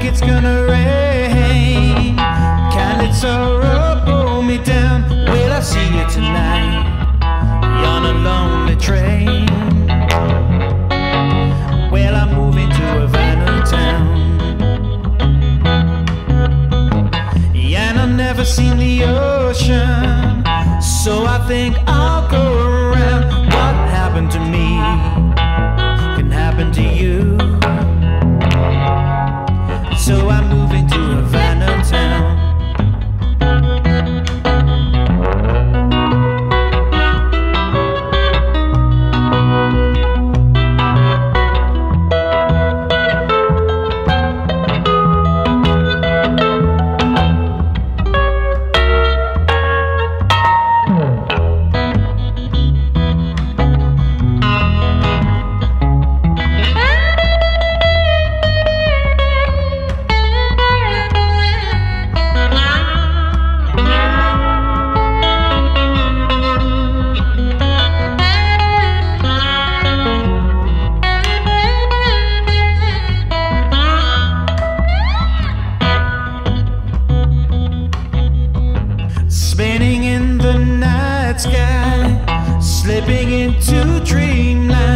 like it's gonna rain. Can Kind sorrow pull me down. Will I see you tonight? On a lonely train. Well, I'm moving to town. Yeah, and I've never seen the ocean, so I think I'll go. sky, slipping into dreamland.